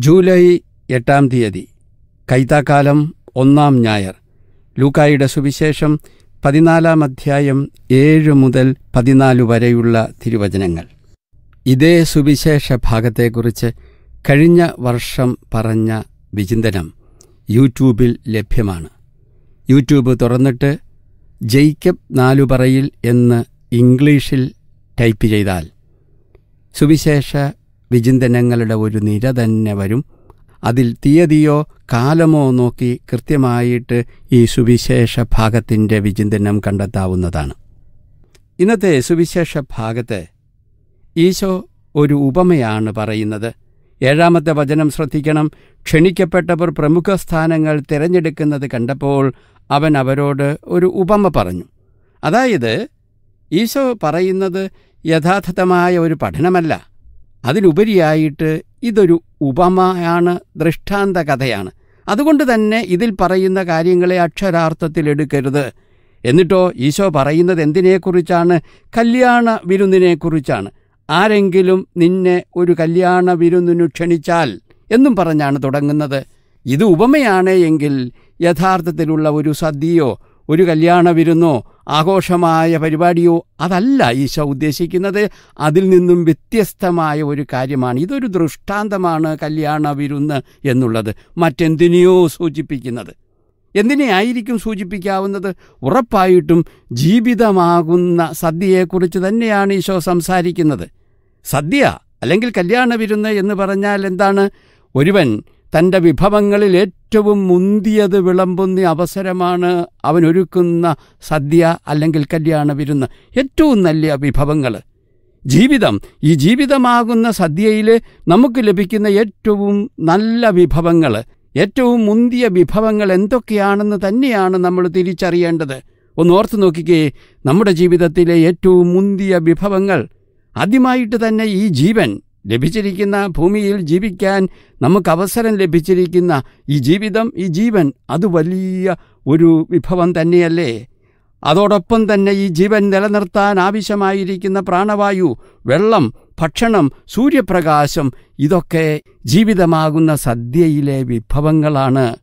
July എട്ടാം തീയതി കൈത്താക്കാലം ഒന്നാം ഞായർ. ലൂക്കായുടെ സുവിശേഷം പതിനാലാം അധ്യായം ഏഴ് മുതൽ പതിനാല് വരെയുള്ള തിരുവചനങ്ങൾ. ഇതേ സുവിശേഷ ഭാഗത്തെക്കുറിച്ച് കഴിഞ്ഞ വർഷം പറഞ്ഞ വിചിന്തനം യൂട്യൂബിൽ ലഭ്യമാണ്. യൂട്യൂബ് തുറന്നിട്ട് ജെയ്ക്കബ് നാലുപറയിൽ എന്ന് ഇംഗ്ലീഷിൽ ടൈപ്പ് ചെയ്താൽ സുവിശേഷ വിചിന്തനങ്ങളുടെ ഒരു നിര തന്നെ വരും. അതിൽ തീയതിയോ കാലമോ നോക്കി കൃത്യമായിട്ട് ഈ സുവിശേഷ ഭാഗത്തിന്റെ വിചിന്തനം കണ്ടെത്താവുന്നതാണ്. ഇന്നത്തെ സുവിശേഷ ഭാഗത്ത് ഈശോ ഒരു ഉപമയാണ് പറയുന്നത്. ഏഴാമത്തെ വചനം ശ്രദ്ധിക്കണം. ക്ഷണിക്കപ്പെട്ടവർ പ്രമുഖ സ്ഥാനങ്ങൾ തിരഞ്ഞെടുക്കുന്നത് കണ്ടപ്പോൾ അവൻ അവരോട് ഒരു ഉപമ പറഞ്ഞു. അതായത് ഈശോ പറയുന്നത് യഥാർത്ഥമായ ഒരു പഠനമല്ല. അതിലുപരിയായിട്ട് ഇതൊരു ഉപമയാണ് ദൃഷ്ടാന്ത കഥയാണ് അതുകൊണ്ട് തന്നെ ഇതിൽ പറയുന്ന കാര്യങ്ങളെ അക്ഷരാർത്ഥത്തിൽ എടുക്കരുത്. എന്നിട്ടോ ഈശോ പറയുന്നത് എന്തിനെക്കുറിച്ചാണ്? കല്യാണ വിരുന്നിനെക്കുറിച്ചാണ്. ആരെങ്കിലും നിന്നെ ഒരു കല്യാണ വിരുന്നിനു ക്ഷണിച്ചാൽ എന്നും പറഞ്ഞാണ് തുടങ്ങുന്നത്. ഇത് ഉപമയാണ് എങ്കിൽ യഥാർത്ഥത്തിലുള്ള ഒരു സദ്യയോ ഒരു കല്യാണ വിരുന്നോ ആഘോഷമായ പരിപാടിയോ അതല്ല ഈശോ ഉദ്ദേശിക്കുന്നത്. അതിൽ നിന്നും വ്യത്യസ്തമായ ഒരു കാര്യമാണ്. ഇതൊരു ദൃഷ്ടാന്തമാണ് കല്യാണ വിരുന്ന് എന്നുള്ളത്. മറ്റെന്തിനെയോ സൂചിപ്പിക്കുന്നത്. എന്തിനെയായിരിക്കും സൂചിപ്പിക്കാവുന്നത്? ഉറപ്പായിട്ടും ജീവിതമാകുന്ന സദ്യയെക്കുറിച്ച് തന്നെയാണ് ഈശോ സംസാരിക്കുന്നത്. സദ്യ അല്ലെങ്കിൽ കല്യാണ വിരുന്ന് എന്ന് പറഞ്ഞാൽ എന്താണ്? ഒരുവൻ തന്റെ വിഭവങ്ങളിൽ ഏറ്റവും മുന്തിയത് വിളമ്പുന്ന അവസരമാണ് അവനൊരുക്കുന്ന സദ്യ അല്ലെങ്കിൽ കല്യാണ വിരുന്ന് ഏറ്റവും നല്ല വിഭവങ്ങൾ. ജീവിതം. ഈ ജീവിതമാകുന്ന സദ്യയിൽ നമുക്ക് ലഭിക്കുന്ന ഏറ്റവും നല്ല വിഭവങ്ങൾ. ഏറ്റവും മുന്തിയ വിഭവങ്ങൾ എന്തൊക്കെയാണെന്ന് തന്നെയാണ് നമ്മൾ തിരിച്ചറിയേണ്ടത്. ഒന്ന് ഓർത്ത് നോക്കിക്കേ. നമ്മുടെ ജീവിതത്തിലെ ഏറ്റവും മുന്തിയ വിഭവങ്ങൾ. ആദ്യമായിട്ട് തന്നെ ഈ ജീവൻ. ലഭിച്ചിരിക്കുന്ന ഭൂമിയിൽ ജീവിക്കാൻ നമുക്ക് അവസരം ലഭിച്ചിരിക്കുന്ന ഈ ജീവിതം ഈ ജീവൻ അത് വലിയ ഒരു വിഭവം തന്നെയല്ലേ? അതോടൊപ്പം തന്നെ ഈ ജീവൻ നിലനിർത്താൻ ആവശ്യമായിരിക്കുന്ന പ്രാണവായു വെള്ളം ഭക്ഷണം സൂര്യപ്രകാശം ഇതൊക്കെ ജീവിതമാകുന്ന സദ്യയിലെ വിഭവങ്ങളാണ്.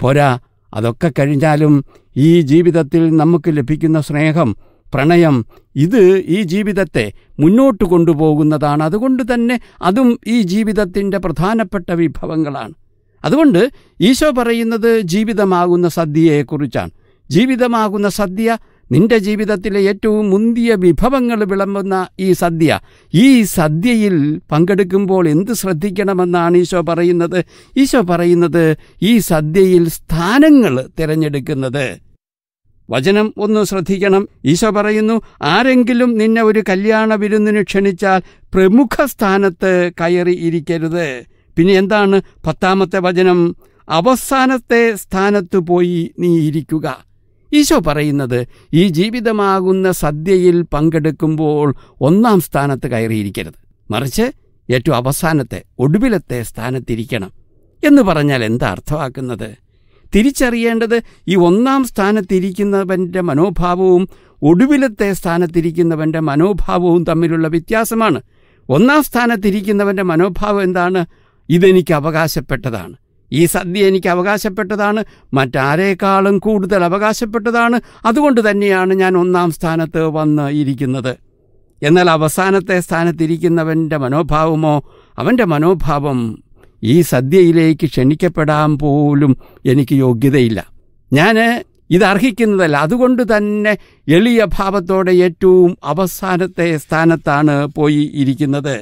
പോരാ അതൊക്കെ കഴിഞ്ഞാലും ഈ ജീവിതത്തിൽ നമുക്ക് ലഭിക്കുന്ന സ്നേഹം പ്രണയം. ഇത് ഈ ജീവിതത്തെ മുന്നോട്ട് കൊണ്ടുപോകുന്നതാണ്. അതുകൊണ്ട് തന്നെ അതും ഈ ജീവിതത്തിന്റെ പ്രധാനപ്പെട്ട വിഭവങ്ങളാണ്. അതുകൊണ്ട് ഈശോ പറയുന്നത് ജീവിതമാകുന്ന സദ്യയെക്കുറിച്ചാണ്. ജീവിതമാകുന്ന സദ്യ നിന്റെ ജീവിതത്തിലെ ഏറ്റവും മുന്തിയ വിഭവങ്ങൾ വിളമ്പുന്ന ഈ സദ്യ. ഈ സദ്യയിൽ പങ്കെടുക്കുമ്പോൾ എന്ത് ശ്രദ്ധിക്കണമെന്നാണ് ഈശോ പറയുന്നത്? ഈശോ പറയുന്നത് ഈ സദ്യയിൽ സ്ഥാനങ്ങൾ തിരഞ്ഞെടുക്കുന്നത്. വചനം ഒന്ന് ശ്രദ്ധിക്കണം. ഈശോ പറയുന്നു ആരെങ്കിലും നിന്നെ ഒരു കല്യാണ വിരുന്നിന് ക്ഷണിച്ചാൽ പ്രമുഖ സ്ഥാനത്ത് കയറി ഇരിക്കരുത്. പിന്നെ എന്താണ് പത്താമത്തെ വചനം? അവസാനത്തെ സ്ഥാനത്ത് പോയി നീ ഇരിക്കുക. ഈശോ പറയുന്നത് ഈ ജീവിതമാകുന്ന സദ്യയിൽ പങ്കെടുക്കുമ്പോൾ ഒന്നാം സ്ഥാനത്ത് കയറിയിരിക്കരുത് മറിച്ച് ഏറ്റവും അവസാനത്തെ ഒടുവിലത്തെ സ്ഥാനത്തിരിക്കണം. എന്ന് പറഞ്ഞാൽ എന്താ അർത്ഥമാക്കുന്നത്? തിരിച്ചറിയേണ്ടത് ഈ ഒന്നാം സ്ഥാനത്തിരിക്കുന്നവന്റെ മനോഭാവവും ഒടുവിലത്തെ സ്ഥാനത്തിരിക്കുന്നവന്റെ മനോഭാവവും തമ്മിലുള്ള വ്യത്യാസമാണ്. ഒന്നാം സ്ഥാനത്തിരിക്കുന്നവന്റെ മനോഭാവം എന്താണ്? ഇതെനിക്ക് അവകാശപ്പെട്ടതാണ്. ഈ സദ്യ എനിക്ക് അവകാശപ്പെട്ടതാണ്. മറ്റാരേക്കാളും കൂടുതൽ അവകാശപ്പെട്ടതാണ്. അതുകൊണ്ട് തന്നെയാണ് ഞാൻ ഒന്നാം സ്ഥാനത്ത് വന്ന് ഇരിക്കുന്നത്. എന്നാൽ അവസാനത്തെ സ്ഥാനത്തിരിക്കുന്നവന്റെ മനോഭാവമോ അവന്റെ മനോഭാവം ഈ സദ്യയിലേക്ക് ക്ഷണിക്കപ്പെടാൻ പോലും എനിക്ക് യോഗ്യതയില്ല. ഞാൻ ഇത് അർഹിക്കുന്നതല്ല അതുകൊണ്ട് തന്നെ എളിയ ഭാവത്തോടെ ഏറ്റവും അവസാനത്തെ സ്ഥാനത്താണ് പോയി ഇരിക്കുന്നത്.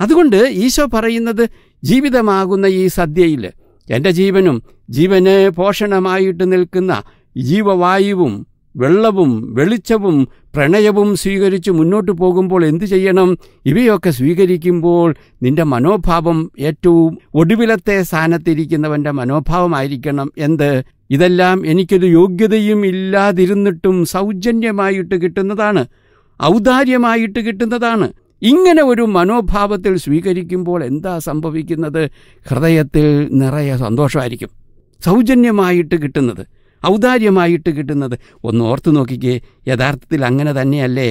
അതുകൊണ്ട് ഈശോ പറയുന്നത് ജീവിതമാകുന്ന ഈ സദ്യയിൽ എന്റെ ജീവനും ജീവന് പോഷണമായിട്ട് നിൽക്കുന്ന ജീവവായുവും വെള്ളവും വെളിച്ചവും പ്രണയവും സ്വീകരിച്ച് മുന്നോട്ട് പോകുമ്പോൾ എന്തു ചെയ്യണം? ഇവയൊക്കെ സ്വീകരിക്കുമ്പോൾ നിന്റെ മനോഭാവം ഏറ്റവും ഒടുവിലത്തെ സ്ഥാനത്തിരിക്കുന്നവന്റെ മനോഭാവമായിരിക്കണം. എന്ത്? ഇതെല്ലാം എനിക്കൊരു യോഗ്യതയും ഇല്ലാതിരുന്നിട്ടും സൗജന്യമായിട്ട് കിട്ടുന്നതാണ്. ഔദാര്യമായിട്ട് കിട്ടുന്നതാണ്. ഇങ്ങനെ ഒരു മനോഭാവത്തിൽ സ്വീകരിക്കുമ്പോൾ എന്താ സംഭവിക്കുന്നത്? ഹൃദയത്തിൽ നിറയെ സന്തോഷമായിരിക്കും. സൗജന്യമായിട്ട് കിട്ടുന്നത്. ഔദാര്യമായിട്ട് കിട്ടുന്നത്. ഒന്ന് ഓർത്തു നോക്കിക്കേ യഥാർത്ഥത്തിൽ അങ്ങനെ തന്നെയല്ലേ?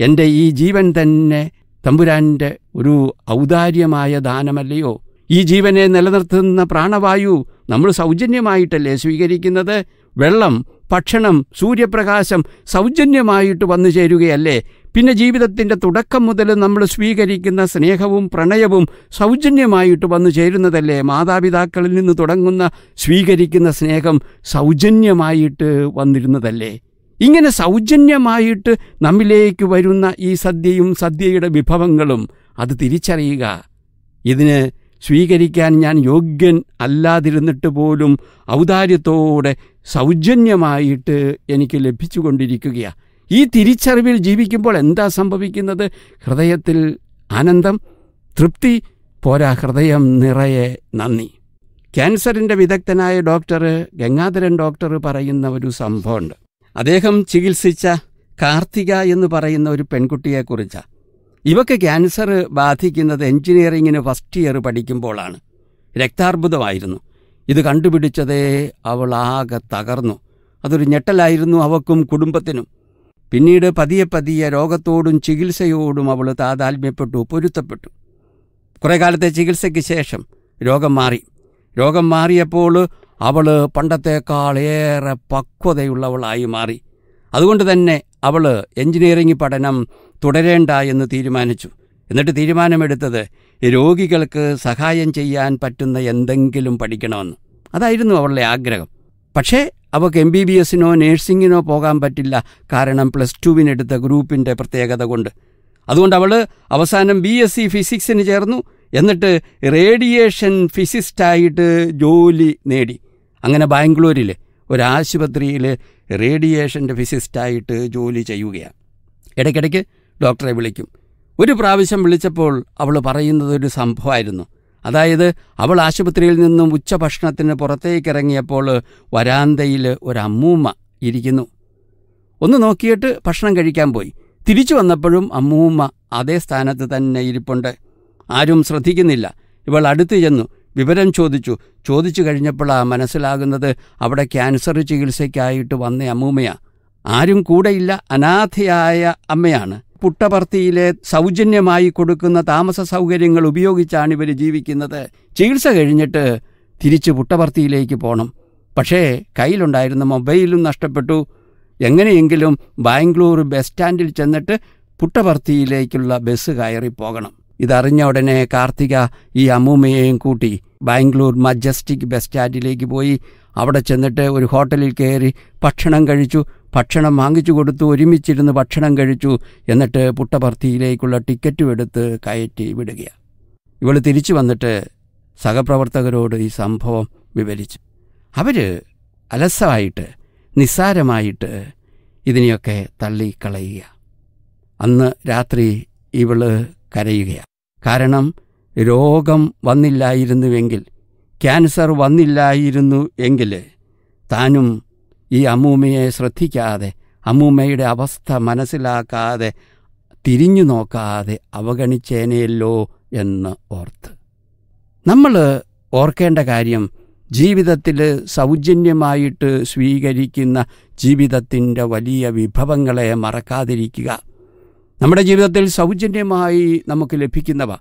എന്റെ ഈ ജീവൻ തന്നെ തമ്പുരാന്റെ ഒരു ഔദാര്യമായ ദാനമല്ലയോ? ഈ ജീവനെ നിലനിർത്തുന്ന പ്രാണവായു നമ്മൾ സൗജന്യമായിട്ടല്ലേ സ്വീകരിക്കുന്നത്? വെള്ളം ഭക്ഷണം സൂര്യപ്രകാശം സൗജന്യമായിട്ട് വന്നു ചേരുകയല്ലേ പിന്നെ ജീവിതത്തിന്റെ തുടക്കം മുതൽ നമ്മൾ സ്വീകരിക്കുന്ന സ്നേഹവും പ്രണയവും സൗജന്യമായിട്ട് വന്നു ചേരുന്നതല്ലേ? മാതാപിതാക്കളിൽ നിന്ന് തുടങ്ങുന്ന സ്വീകരിക്കുന്ന സ്നേഹം സൗജന്യമായിട്ട് വന്നിരുന്നതല്ലേ? ഇങ്ങനെ സൗജന്യമായിട്ട് നമ്മിലേക്ക് വരുന്ന ഈ സദ്യയും സദ്യയുടെ വിഭവങ്ങളും അത് തിരിച്ചറിയുക. ഇതിന് സ്വീകരിക്കാൻ ഞാൻ യോഗ്യൻ അല്ലാതിരുന്നിട്ട് പോലും ഔദാര്യത്തോടെ സൗജന്യമായിട്ട് എനിക്ക് ലഭിച്ചുകൊണ്ടിരിക്കുകയാണ് ഈ തിരിച്ചറിവിൽ ജീവിക്കുമ്പോൾ എന്താ സംഭവിക്കുന്നത്? ഹൃദയത്തിൽ ആനന്ദം തൃപ്തി പോരാ ഹൃദയം നിറയെ നന്ദി. ക്യാൻസറിന്റെ വിദഗ്ധനായ ഡോക്ടർ ഗംഗാധരൻ ഡോക്ടർ പറയുന്ന ഒരു സംഭവമുണ്ട്. അദ്ദേഹം ചികിത്സിച്ച കാർത്തിക എന്ന് പറയുന്ന ഒരു പെൺകുട്ടിയെക്കുറിച്ചാണ് ഇവക്ക് ക്യാൻസർ ബാധിക്കുന്നത് എഞ്ചിനീയറിങ്ങിന് ഫസ്റ്റ് ഇയർ പഠിക്കുമ്പോഴാണ്. രക്താർബുദമായിരുന്നു. ഇത് കണ്ടുപിടിച്ചതേ അവൾ ആകെ തകർന്നു. അതൊരു ഞെട്ടലായിരുന്നു അവക്കും കുടുംബത്തിനും. പിന്നീട് പതിയെ പതിയെ രോഗത്തോടും ചികിത്സയോടും അവൾ താതാത്മ്യപ്പെട്ടു പൊരുത്തപ്പെട്ടു. കുറേ കാലത്തെ ചികിത്സയ്ക്ക് ശേഷം രോഗം മാറി. രോഗം മാറിയപ്പോൾ അവൾ പണ്ടത്തേക്കാൾ ഏറെ പക്വതയുള്ളവളായി മാറി. അതുകൊണ്ട് തന്നെ അവൾ എഞ്ചിനീയറിംഗ് പഠനം തുടരേണ്ട എന്ന് തീരുമാനിച്ചു. എന്നിട്ട് തീരുമാനമെടുത്തത് രോഗികൾക്ക് സഹായം ചെയ്യാൻ പറ്റുന്ന എന്തെങ്കിലും പഠിക്കണമെന്ന്. അതായിരുന്നു അവളുടെ ആഗ്രഹം. പക്ഷേ അവൾക്ക് എം ബി ബി എസിനോ നേഴ്സിങ്ങിനോ പോകാൻ പറ്റില്ല. കാരണം പ്ലസ് ടുവിനെടുത്ത ഗ്രൂപ്പിന്റെ പ്രത്യേകത കൊണ്ട്. അതുകൊണ്ട് അവൾ അവസാനം ബി എസ് സി ഫിസിക്സിന് ചേർന്നു. എന്നിട്ട് റേഡിയേഷൻ ഫിസിസ്റ്റായിട്ട് ജോലി നേടി. അങ്ങനെ ബാംഗ്ലൂരിൽ ഒരാശുപത്രിയിൽ റേഡിയേഷന്റെ ഫിസിസ്റ്റായിട്ട് ജോലി ചെയ്യുകയാണ്. ഇടയ്ക്കിടയ്ക്ക് ഡോക്ടറെ വിളിക്കും. ഒരു പ്രാവശ്യം വിളിച്ചപ്പോൾ അവൾ പറയുന്നത് ഒരു സംഭവമായിരുന്നു. അതായത് അവൾ ആശുപത്രിയിൽ നിന്നും ഉച്ചഭക്ഷണത്തിന് പുറത്തേക്ക് ഇറങ്ങിയപ്പോൾ വരാന്തയിൽ ഒരമ്മൂമ്മ ഇരിക്കുന്നു. ഒന്ന് നോക്കിയിട്ട് ഭക്ഷണം കഴിക്കാൻ പോയി. തിരിച്ചു വന്നപ്പോഴും അമ്മൂമ്മ അതേ സ്ഥാനത്ത് തന്നെ ഇരിപ്പുണ്ട്. ആരും ശ്രദ്ധിക്കുന്നില്ല. ഇവൾ അടുത്ത് ചെന്നു. വിവരം ചോദിച്ചു. ചോദിച്ചു കഴിഞ്ഞപ്പോഴാണ് മനസ്സിലാകുന്നത് അവിടെ ക്യാൻസർ ചികിത്സയ്ക്കായിട്ട് വന്ന അമ്മൂമ്മയാണ് ആരും കൂടെയില്ല. അനാഥയായ അമ്മയാണ്. പുട്ടപർത്തിയിലെ സൗജന്യമായി കൊടുക്കുന്ന താമസ സൗകര്യങ്ങൾ ഉപയോഗിച്ചാണ് ഇവർ ജീവിക്കുന്നത്. ചികിത്സ കഴിഞ്ഞിട്ട് തിരിച്ച് പുട്ടപർത്തിയിലേക്ക് പോകണം പക്ഷേ കയ്യിലുണ്ടായിരുന്ന മൊബൈലും നഷ്ടപ്പെട്ടു. എങ്ങനെയെങ്കിലും ബാംഗ്ലൂർ ബസ് സ്റ്റാൻഡിൽ ചെന്നിട്ട് പുട്ടപർത്തിയിലേക്കുള്ള ബസ് കയറി പോകണം. ഇതറിഞ്ഞ ഉടനെ കാർത്തിക ഈ അമ്മൂമ്മയെയും കൂട്ടി ബാംഗ്ലൂർ മജസ്റ്റിക് ബസ് സ്റ്റാൻഡിലേക്ക് പോയി. അവിടെ ചെന്നിട്ട് ഒരു ഹോട്ടലിൽ കയറി ഭക്ഷണം കഴിച്ചു. ഭക്ഷണം വാങ്ങിച്ചു കൊടുത്തു ഒരുമിച്ചിരുന്ന് ഭക്ഷണം കഴിച്ചു എന്നിട്ട് പുട്ടപർത്തിയിലേക്കുള്ള ടിക്കറ്റും എടുത്ത് കയറ്റി വിടുകയാണ്. ഇവൾ തിരിച്ചു വന്നിട്ട് സഹപ്രവർത്തകരോട് ഈ സംഭവം വിവരിച്ചു. അവർ അലസമായിട്ട് നിസ്സാരമായിട്ട് ഇതിനെയൊക്കെ തള്ളിക്കളയുക അന്ന് രാത്രി ഇവൾ കരയുകയാണ്. കാരണം രോഗം വന്നില്ലായിരുന്നുവെങ്കിൽ ക്യാൻസർ വന്നില്ലായിരുന്നു എങ്കിൽ താനും ഈ അമ്മൂമ്മയെ ശ്രദ്ധിക്കാതെ അമ്മൂമ്മയുടെ അവസ്ഥ മനസ്സിലാക്കാതെ തിരിഞ്ഞു നോക്കാതെ അവഗണിച്ചേനെയല്ലോ എന്ന് ഓർത്ത്. നമ്മൾ ഓർക്കേണ്ട കാര്യം ജീവിതത്തിൽ സൗജന്യമായിട്ട് സ്വീകരിക്കുന്ന ജീവിതത്തിന്റെ വലിയ വിഭവങ്ങളെ മറക്കാതിരിക്കുക. നമ്മുടെ ജീവിതത്തിൽ സൗജന്യമായി നമുക്ക് ലഭിക്കുന്നവ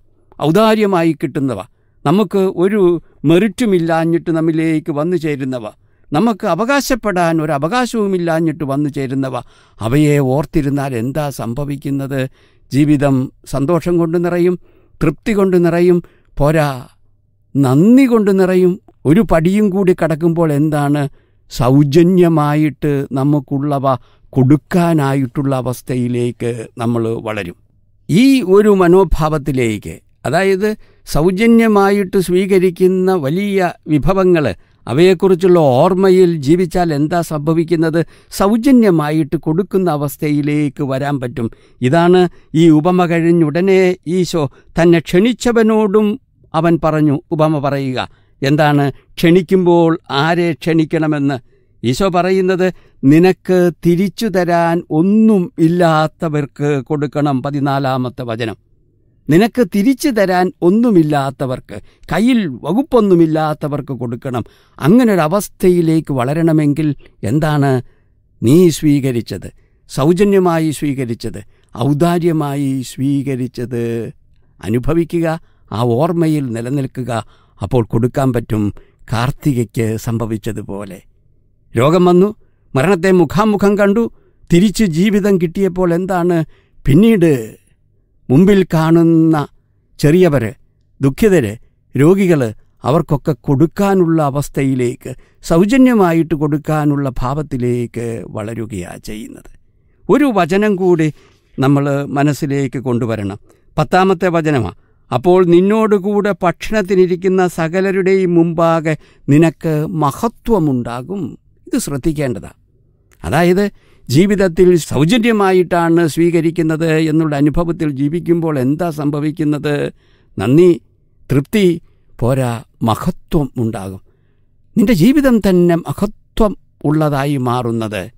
ഔദാര്യമായി കിട്ടുന്നവ നമുക്ക് ഒരു മെറിറ്റുമില്ലാഞ്ഞിട്ട് നമ്മിലേക്ക് വന്നു ചേരുന്നവ നമുക്ക് അവകാശപ്പെടാൻ ഒരു അവകാശവുമില്ലാഞ്ഞിട്ട് വന്നു ചേരുന്നവ അവയെ ഓർത്തിരുന്നാൽ എന്താ സംഭവിക്കുന്നത്? ജീവിതം സന്തോഷം കൊണ്ട് നിറയും തൃപ്തി കൊണ്ട് നിറയും പോരാ നന്ദി കൊണ്ട് നിറയും ഒരു പടിയും കൂടി കടക്കുമ്പോൾ എന്താണ്? സൗജന്യമായിട്ട് നമുക്കുള്ളവ കൊടുക്കാനായിട്ടുള്ള അവസ്ഥയിലേക്ക് നമ്മൾ വളരും. ഈ ഒരു മനോഭാവത്തിലേക്ക് അതായത് സൗജന്യമായിട്ട് സ്വീകരിക്കുന്ന വലിയ വിഭവങ്ങൾ അവയെക്കുറിച്ചുള്ള ഓർമ്മയിൽ ജീവിച്ചാൽ എന്താ സംഭവിക്കുന്നത്? സൗജന്യമായിട്ട് കൊടുക്കുന്ന അവസ്ഥയിലേക്ക് വരാൻ പറ്റും. ഇതാണ് ഈ ഉപമ കഴിഞ്ഞുടനെ ഈശോ തന്നെ ക്ഷണിച്ചവനോടും അവൻ പറഞ്ഞു ഉപമ പറയുക. എന്താണ്? ക്ഷണിക്കുമ്പോൾ ആരെ ക്ഷണിക്കണമെന്ന്. ഈശോ പറയുന്നത് നിനക്ക് തിരിച്ചു തരാൻ ഒന്നും ഇല്ലാത്തവർക്ക് കൊടുക്കണം. പതിനാലാമത്തെ വചനം. നിനക്ക് തിരിച്ചു തരാൻ ഒന്നുമില്ലാത്തവർക്ക് കയ്യിൽ വകുപ്പൊന്നുമില്ലാത്തവർക്ക് കൊടുക്കണം. അങ്ങനൊരവസ്ഥയിലേക്ക് വളരണമെങ്കിൽ എന്താണ് നീ സ്വീകരിച്ചത്? സൗജന്യമായി സ്വീകരിച്ചത്? ഔദാര്യമായി സ്വീകരിച്ചത്? അനുഭവിക്കുക ആ ഓർമ്മയിൽ നിലനിൽക്കുക. അപ്പോൾ കൊടുക്കാൻ പറ്റും കാർത്തികയ്ക്ക് സംഭവിച്ചതുപോലെ. രോഗം വന്നു മരണത്തെ മുഖാമുഖം കണ്ടു. തിരിച്ച് ജീവിതം കിട്ടിയപ്പോൾ എന്താണ് പിന്നീട് മുമ്പിൽ കാണുന്ന ചെറിയവർ ദുഃഖിതർ രോഗികൾ അവർക്കൊക്കെ കൊടുക്കാനുള്ള അവസ്ഥയിലേക്ക് സൗജന്യമായിട്ട് കൊടുക്കാനുള്ള ഭാവത്തിലേക്ക് വളരുകയാണ് ചെയ്യുന്നത്. ഒരു വചനം കൂടി നമ്മൾ മനസ്സിലേക്ക് കൊണ്ടുവരണം. പത്താമത്തെ വചനമാണ് അപ്പോൾ നിന്നോടുകൂടെ ഭക്ഷണത്തിനിരിക്കുന്ന സകലരുടെയും മുമ്പാകെ നിനക്ക് മഹത്വമുണ്ടാകും. ഇത് ശ്രദ്ധിക്കേണ്ടതാണ് അതായത് ജീവിതത്തിൽ സൗജന്യമായിട്ടാണ് സ്വീകരിക്കുന്നത് എന്നുള്ള അനുഭവത്തിൽ ജീവിക്കുമ്പോൾ എന്താ സംഭവിക്കുന്നത്? നന്ദി. തൃപ്തി. പോരാ മഹത്വം ഉണ്ടാകും. നിന്റെ ജീവിതം തന്നെ മഹത്വം ഉള്ളതായി മാറുന്നത്.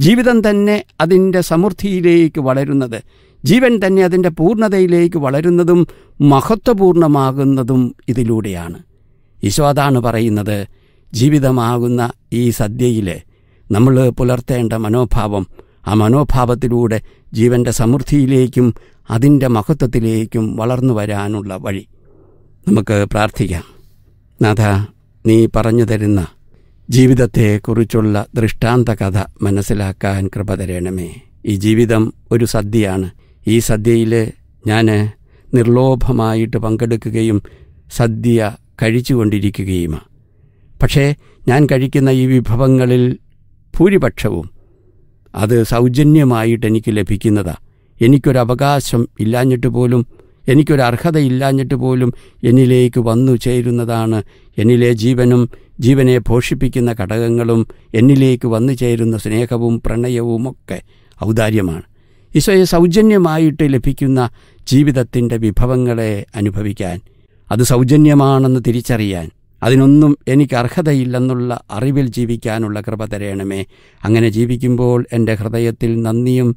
ജീവിതം തന്നെ അതിന്റെ സമൃദ്ധിയിലേക്ക് വളരുന്നത്. ജീവൻ തന്നെ അതിന്റെ പൂർണതയിലേക്ക് വളരുന്നതും മഹത്വപൂർണമാകുന്നതും ഇതിലൂടെയാണ്. ഈശോ അതാണ് പറയുന്നത്. ജീവിതമാകുന്ന ഈ സദ്യയിൽ നമ്മൾ പുലർത്തേണ്ട മനോഭാവം ആ മനോഭാവത്തിലൂടെ ജീവന്റെ സമൃദ്ധിയിലേക്കും അതിന്റെ മഹത്വത്തിലേക്കും വളർന്നു വരാനുള്ള വഴി. നമുക്ക് പ്രാർത്ഥിക്കാം. നാഥ നീ പറഞ്ഞു തരുന്ന ജീവിതത്തെക്കുറിച്ചുള്ള ദൃഷ്ടാന്ത കഥ മനസ്സിലാക്കാൻ കൃപ തരണമേ. ഈ ജീവിതം ഒരു സദ്യയാണ്. ഈ സദ്യയിൽ ഞാൻ നിർലോഭമായിട്ട് പങ്കെടുക്കുകയും സദ്യ കഴിച്ചുകൊണ്ടിരിക്കുകയുമാണ് പക്ഷേ ഞാൻ കഴിക്കുന്ന ഈ വിഭവങ്ങളിൽ ഭൂരിപക്ഷവും. അത് സൗജന്യമായിട്ട് എനിക്ക് ലഭിക്കുന്നതാ. എനിക്കൊരവകാശം ഇല്ലാഞ്ഞിട്ട് പോലും എനിക്കൊരർഹത ഇല്ലാഞ്ഞിട്ട് പോലും എന്നിലേക്ക് വന്നു ചേരുന്നതാണ്. എന്നിലെ ജീവനും ജീവനെ പോഷിപ്പിക്കുന്ന ഘടകങ്ങളും എന്നിലേക്ക് വന്നു ചേരുന്ന സ്നേഹവും പ്രണയവും ഒക്കെ ഔദാര്യമാണ്. ഈശോയെ സൗജന്യമായിട്ട് ലഭിക്കുന്ന ജീവിതത്തിന്റെ വിഭവങ്ങളെ അനുഭവിക്കാൻ അത് സൗജന്യമാണെന്ന് തിരിച്ചറിയാൻ അതിനൊന്നും എനിക്ക് അർഹതയില്ലെന്നുള്ള അറിവിൽ ജീവിക്കാനുള്ള കൃപ തരയണമേ അങ്ങനെ ജീവിക്കുമ്പോൾ എന്റെ ഹൃദയത്തിൽ നന്ദിയും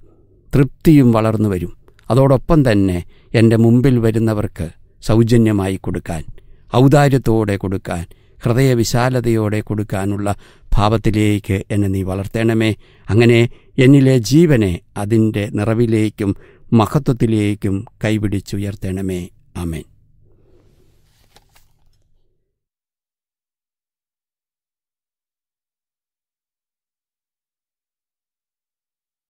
തൃപ്തിയും വളർന്നു വരും. അതോടൊപ്പം തന്നെ എന്റെ മുമ്പിൽ വരുന്നവർക്ക് സൗജന്യമായി കൊടുക്കാൻ ഔദാര്യത്തോടെ കൊടുക്കാൻ ഹൃദയവിശാലതയോടെ കൊടുക്കാനുള്ള ഭാവത്തിലേക്ക് എന്നെ നീ വളർത്തണമേ. അങ്ങനെ എന്നിലെ ജീവനെ അതിന്റെ നിറവിലേക്കും മഹത്വത്തിലേക്കും കൈപിടിച്ചുയർത്തണമേ. ആമേൻ.